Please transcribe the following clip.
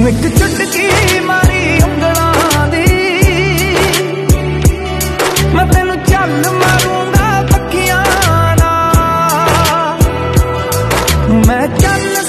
ਤੂੰ ਇੱਕ ਚੁਟਕੀ ਮਾਰੀ ਉਂਗਲਾਂ ਦੀ। ਮੈਂ ਤੈਨੂੰ ਚੱਲ ਮਾਰੂੰਗਾ ਪੱਕੀਆਂ ਮੈਂ ਚੱਲ